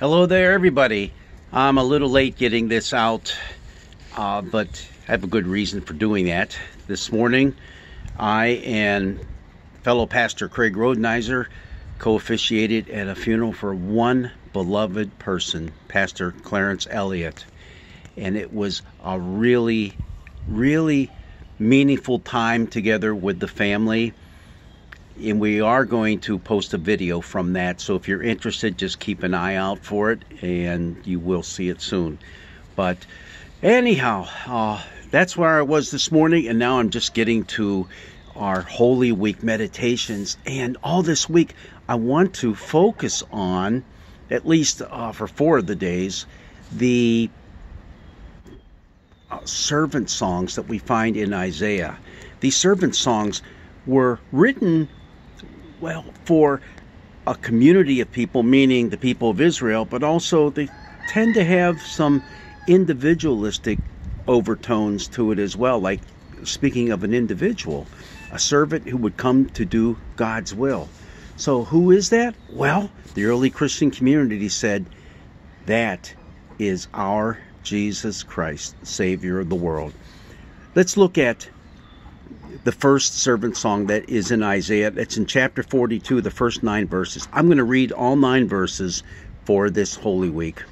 Hello there, everybody. I'm a little late getting this out, uh, but I have a good reason for doing that. This morning, I and fellow pastor Craig Rodenizer co officiated at a funeral for one beloved person, Pastor Clarence Elliott. And it was a really, really meaningful time together with the family and we are going to post a video from that. So if you're interested, just keep an eye out for it, and you will see it soon. But anyhow, uh, that's where I was this morning, and now I'm just getting to our Holy Week meditations. And all this week, I want to focus on, at least uh, for four of the days, the uh, servant songs that we find in Isaiah. These servant songs were written well, for a community of people, meaning the people of Israel, but also they tend to have some individualistic overtones to it as well, like speaking of an individual, a servant who would come to do God's will. So, who is that? Well, the early Christian community said that is our Jesus Christ, Savior of the world. Let's look at the first servant song that is in Isaiah. It's in chapter 42, the first nine verses. I'm going to read all nine verses for this Holy Week.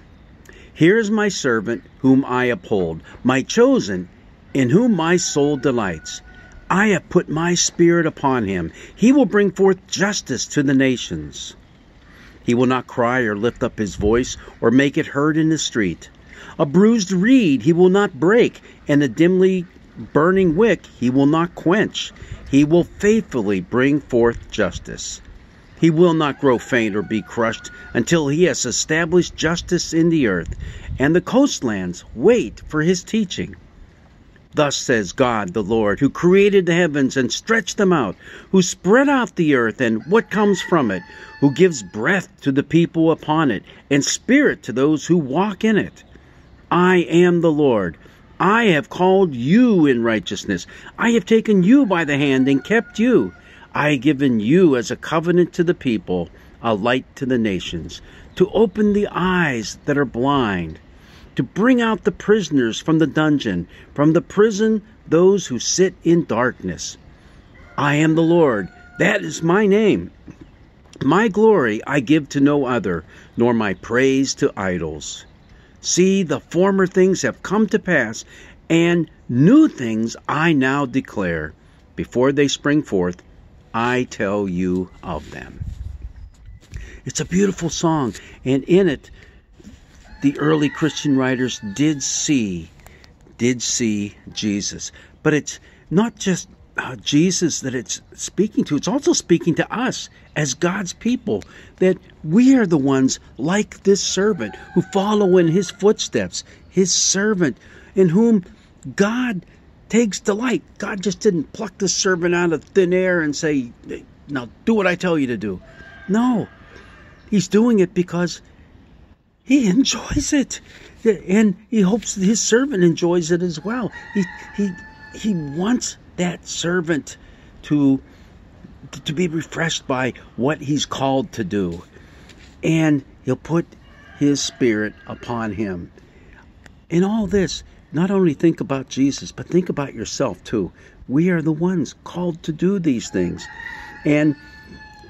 Here is my servant whom I uphold, my chosen, in whom my soul delights. I have put my spirit upon him. He will bring forth justice to the nations. He will not cry or lift up his voice or make it heard in the street. A bruised reed he will not break, and a dimly burning wick he will not quench. He will faithfully bring forth justice. He will not grow faint or be crushed until he has established justice in the earth, and the coastlands wait for his teaching. Thus says God the Lord, who created the heavens and stretched them out, who spread out the earth and what comes from it, who gives breath to the people upon it, and spirit to those who walk in it. I am the Lord I have called you in righteousness. I have taken you by the hand and kept you. I have given you as a covenant to the people, a light to the nations, to open the eyes that are blind, to bring out the prisoners from the dungeon, from the prison those who sit in darkness. I am the Lord, that is my name. My glory I give to no other, nor my praise to idols. See, the former things have come to pass, and new things I now declare. Before they spring forth, I tell you of them. It's a beautiful song, and in it, the early Christian writers did see, did see Jesus. But it's not just uh, Jesus that it's speaking to, it's also speaking to us as God's people, that we are the ones like this servant who follow in his footsteps, his servant in whom God takes delight. God just didn't pluck the servant out of thin air and say, Now do what I tell you to do. No, he's doing it because he enjoys it. And he hopes that his servant enjoys it as well. He, he, he wants that servant to to be refreshed by what he's called to do. And he'll put his spirit upon him. In all this not only think about Jesus but think about yourself too. We are the ones called to do these things. And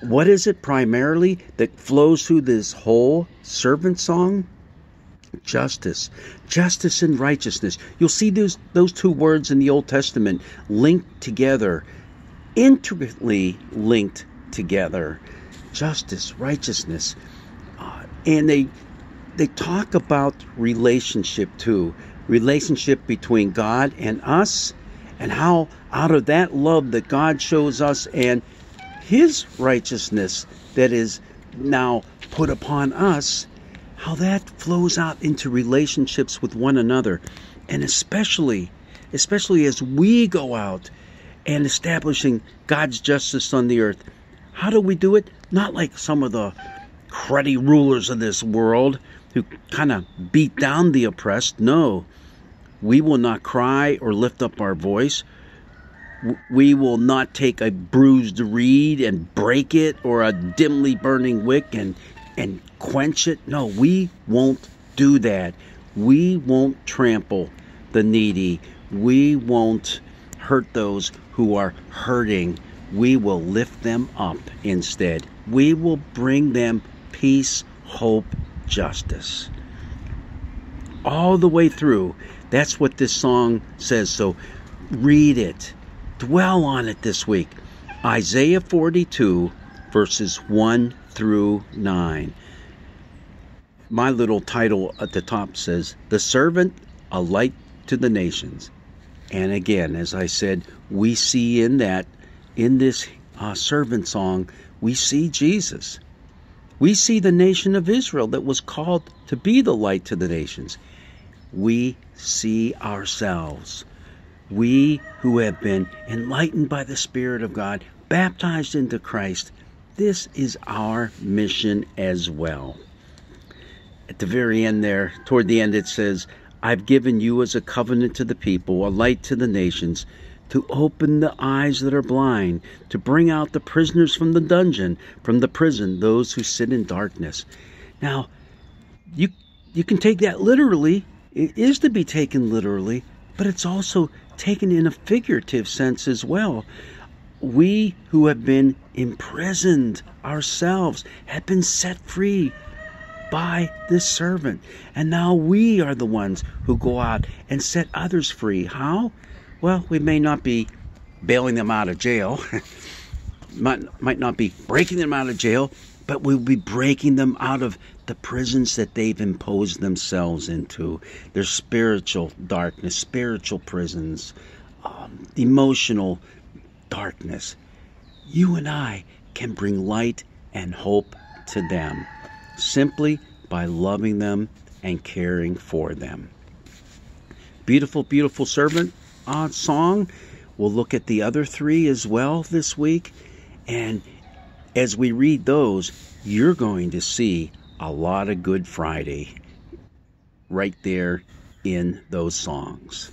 what is it primarily that flows through this whole servant song justice justice and righteousness. You'll see those those two words in the old testament linked together intricately linked together. Justice righteousness uh, and they they talk about relationship too relationship between god and us and how out of that love that god shows us and his righteousness that is now put upon us how that flows out into relationships with one another and especially especially as we go out and establishing God's justice on the earth. How do we do it? Not like some of the cruddy rulers of this world who kind of beat down the oppressed. No. We will not cry or lift up our voice. We will not take a bruised reed and break it or a dimly burning wick and and quench it. No, we won't do that. We won't trample the needy. We won't hurt those who are hurting. We will lift them up instead. We will bring them peace, hope, justice. All the way through. That's what this song says. So read it, dwell on it this week. Isaiah 42, verses 1 through 9. My little title at the top says, The Servant, a Light to the Nations. And again, as I said, we see in that, in this uh, servant song, we see Jesus. We see the nation of Israel that was called to be the light to the nations. We see ourselves. We who have been enlightened by the Spirit of God, baptized into Christ, this is our mission as well. At the very end, there, toward the end, it says, I've given you as a covenant to the people, a light to the nations, to open the eyes that are blind, to bring out the prisoners from the dungeon, from the prison, those who sit in darkness. Now, you you can take that literally. It is to be taken literally, but it's also taken in a figurative sense as well. We who have been imprisoned ourselves have been set free by this servant. And now we are the ones who go out and set others free. How? Well, we may not be bailing them out of jail, might, might not be breaking them out of jail, but we'll be breaking them out of the prisons that they've imposed themselves into. Their spiritual darkness, spiritual prisons, um, emotional darkness. You and I can bring light and hope to them simply by loving them and caring for them. Beautiful, beautiful servant uh, song. We'll look at the other three as well this week. And as we read those, you're going to see a lot of Good Friday right there in those songs.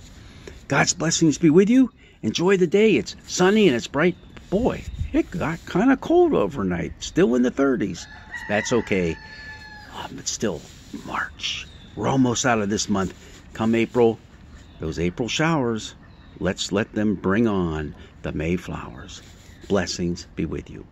God's blessings be with you. Enjoy the day. It's sunny and it's bright. Boy, it got kind of cold overnight. Still in the 30s. That's okay. Um, but still, March. We're almost out of this month. Come April, those April showers, let's let them bring on the Mayflowers. Blessings be with you.